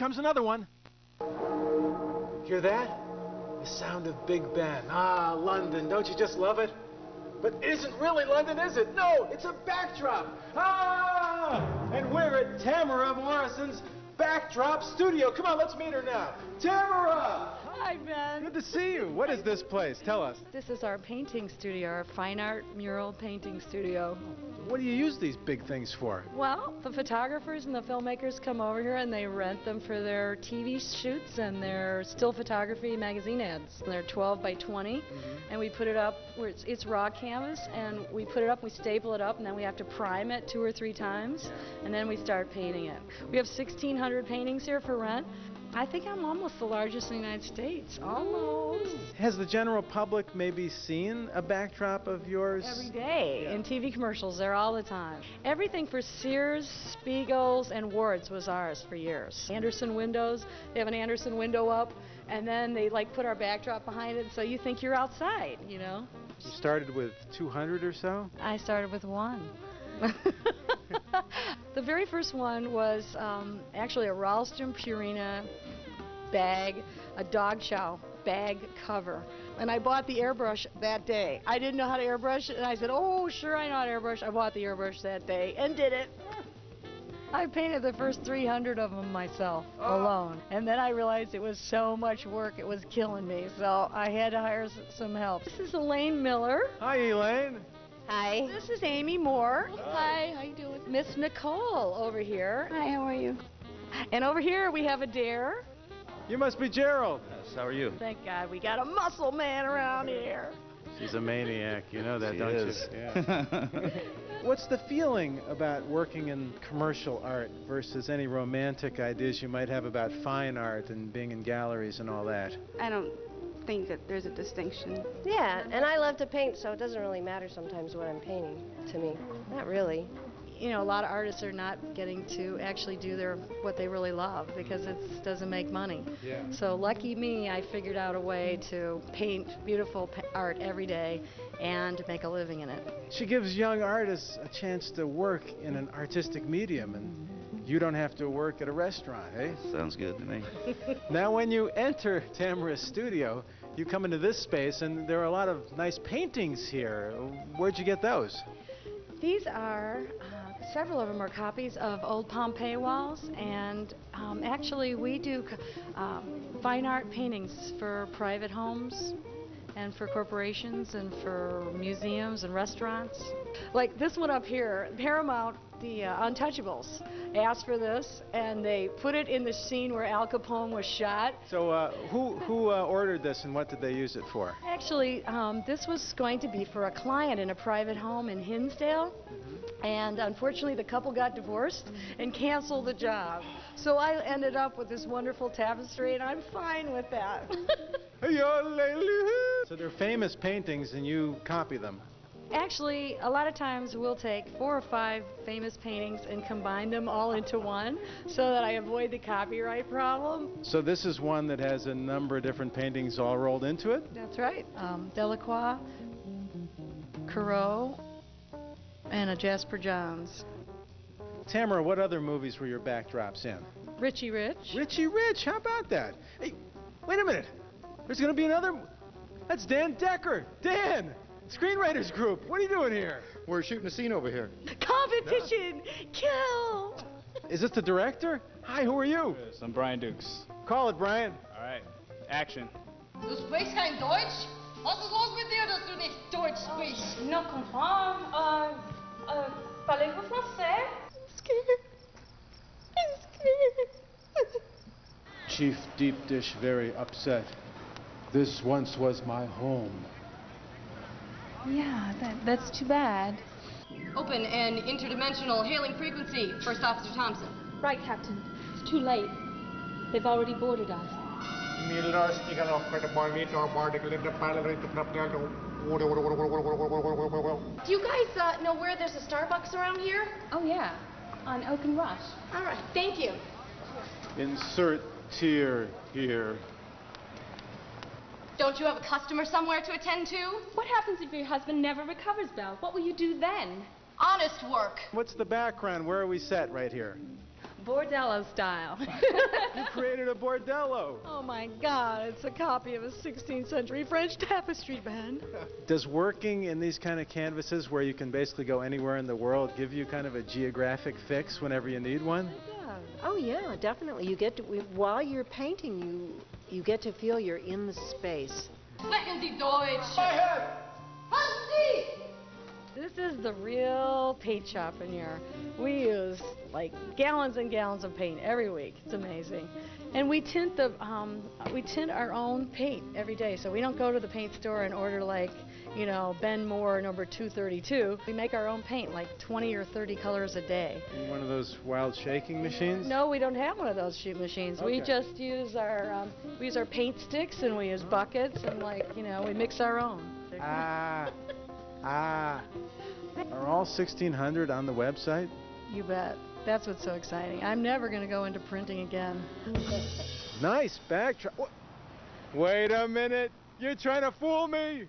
comes another one. Hear that? The sound of Big Ben. Ah, London. Don't you just love it? But it isn't really London, is it? No, it's a backdrop. Ah! And we're at Tamara Morrison's Backdrop Studio. Come on, let's meet her now. Tamara! Hi, Ben. Good to see you. What is this place? Tell us. This is our painting studio, our fine art mural painting studio. What do you use these big things for? Well, the photographers and the filmmakers come over here and they rent them for their TV shoots and their still photography magazine ads. And they're 12 by 20, Mm-hmm. and we put it up where it's, it's raw canvas, and we put it up, we staple it up, and then we have to prime it two or three times, and then we start painting it. We have 1,600 paintings here for rent. I think I'm almost the largest in the United States. Almost. Has the general public maybe seen a backdrop of yours? Every day in TV commercials, there all the time. Everything for Sears, Spiegels, and Wards was ours for years. Andersen windows, they have an Andersen window up, and then they like put our backdrop behind it, so you think you're outside, you know. You started with 200 or so? I started with one. the very first one was um, actually a Ralston Purina bag, a dog chow bag cover. And I bought the airbrush that day. I didn't know how to airbrush, and I said, Oh, sure, I know how to airbrush. I bought the airbrush that day and did it. I painted the first 300 of them myself alone. And then I realized it was so much work, it was killing me. So I had to hire s- some help. This is Elaine Miller. Hi, Elaine. Hi. This is Amy Moore. Hi, how you doing? Miss Nicole over here. Hi, how are you? And over here we have a dare. You must be Gerald. Yes, how are you? Thank God we got a muscle man around here. She's a maniac. You know that, She don't is. you? Yeah. What's the feeling about working in commercial art versus any romantic ideas you might have about fine art and being in galleries and all that? I don't think that there's a distinction. Yeah, and I love to paint, so it doesn't really matter sometimes what I'm painting to me. Not really. You know, a lot of artists are not getting to actually do their what they really love because it doesn't make money. Yeah. So lucky me, I figured out a way to paint beautiful pa- art every day and make a living in it. She gives young artists a chance to work in an artistic medium, and mm-hmm. You don't have to work at a restaurant, eh? Sounds good to me. Now, when you enter Tamara's studio, you come into this space, and there are a lot of nice paintings here. Where'd you get those? These are, uh, several of them are copies of old Pompeii walls, and um, actually we do um, fine art paintings for private homes and for corporations and for museums and restaurants. Like this one up here, Paramount, the uh, Untouchables, asked for this, and they put it in the scene where Al Capone was shot. So, uh, who who uh, ordered this, and what did they use it for? Actually, um, this was going to be for a client in a private home in Hinsdale. And unfortunately, the couple got divorced and canceled the job. So I ended up with this wonderful tapestry, and I'm fine with that. So they're famous paintings, and you copy them. Actually, a lot of times we'll take four or five famous paintings and combine them all into one so that I avoid the copyright problem. So this is one that has a number of different paintings all rolled into it. That's right. Um, Delacroix, Corot, and a Jasper Johns. Tamara, what other movies were your backdrops in? Richie Rich. Richie Rich, how about that? Hey, wait a minute. There's going to be another. That's Dan Decker. Dan, Screenwriters Group. What are you doing here? We're shooting a scene over here. Competition! Kill! Is this the director? Hi, who are you? Yes, I'm Brian Dukes. Call it, Brian. All right, action. Du sprichst kein Deutsch? Was ist los mit dir, dass du nicht Deutsch sprichst? Oh, non comprends. Euh, euh, parlez-vous français? I'm scared. I'm scared. Chief Deep Dish very upset. This once was my home. Yeah, that, that's too bad. Open an interdimensional hailing frequency, First Officer Thompson. Right, Captain. It's too late. They've already boarded us. Do you guys uh, know where there's a Starbucks around here? Oh, yeah. On Oak and Rush. All right, thank you. Insert tear here. Don't you have a customer somewhere to attend to? What happens if your husband never recovers, Belle? What will you do then? Honest work. What's the background? Where are we set right here? Bordello style. You created a bordello. Oh my God, it's a copy of a 16th century French tapestry, Ben. Does working in these kind of canvases where you can basically go anywhere in the world give you kind of a geographic fix whenever you need one? Yeah. Oh yeah, definitely. You get to while you're painting, you you get to feel you're in the space. Sprechen Sie Deutsch? My head! Sie! This is the real paint shop in here. We use like gallons and gallons of paint every week. It's amazing. And we tint the um, we tint our own paint every day. So we don't go to the paint store and order like, you know, Ben Moore number 232. We make our own paint, like 20 or 30 colors a day. In one of those wild shaking machines? No, we don't have one of those shoot machines. We just use our um, we use our paint sticks and we use buckets and like, you know, we mix our own. Ah. Ah. Are all 1600 on the website? You bet. That's what's so exciting. I'm never going to go into printing again. Nice backdrop. Wait a minute. You're trying to fool me.